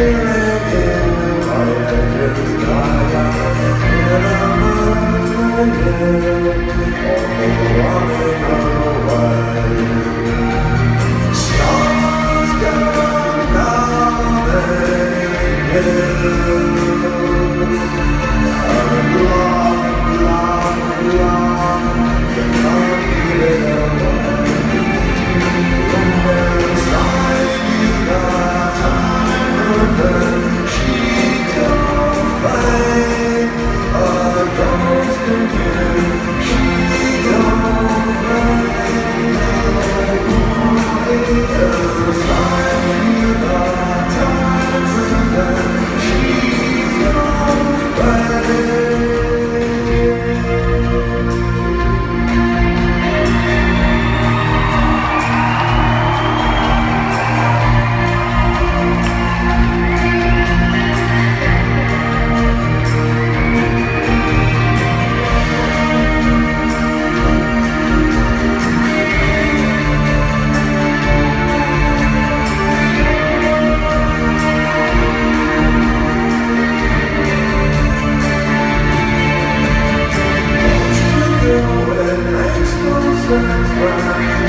Here I am, I am just dying world.